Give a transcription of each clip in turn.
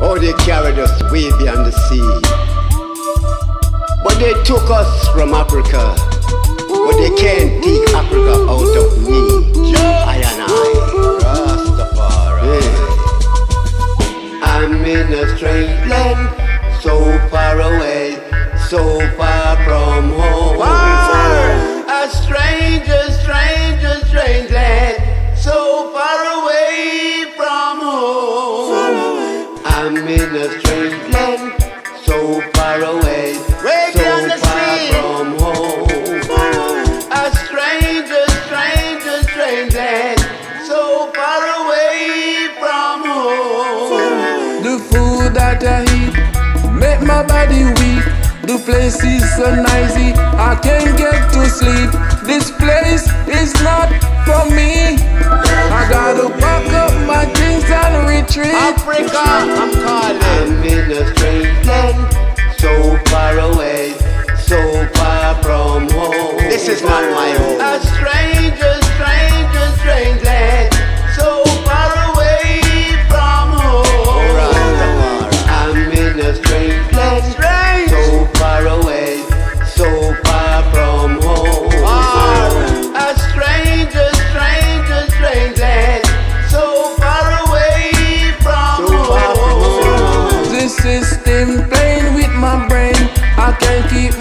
Oh, they carried us way beyond the sea. But they took us from Africa. But they can't take Africa out of me. I and I. Rastafari. Yeah. I'm in a strange land, so far away, so far from home. I'm in a strange land, so far away, Way so the far sea. from home. A stranger, stranger, strange land, so far away from home. The food that I eat make my body weak. The place is so noisy, I can't get to sleep. This place is not for me. Africa, I'm calling.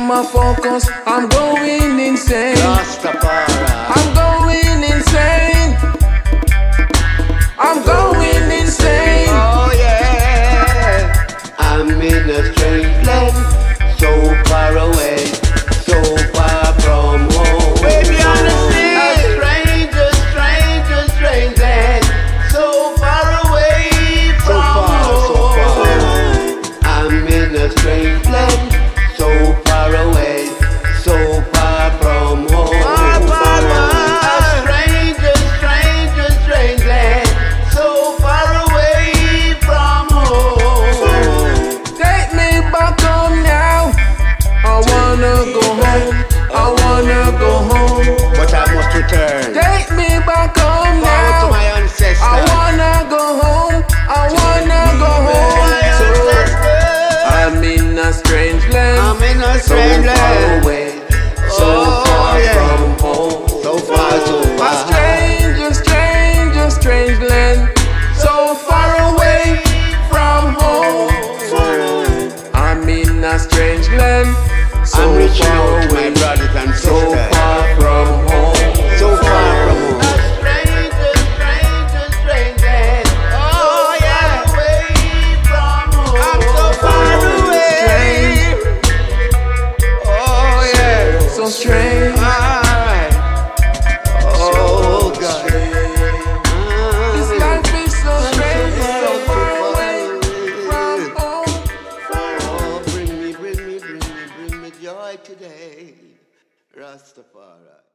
My focus. I'm going insane. I'm going insane. I'm going insane. Oh yeah. I'm in a strange land, so far away, so far So far, so A far. stranger, stranger, strange land. So far away from home. I'm in a strange land. So I'm reaching far out my away. brothers and So far from home. So far from home. A stranger, stranger, strange today. Rastafari.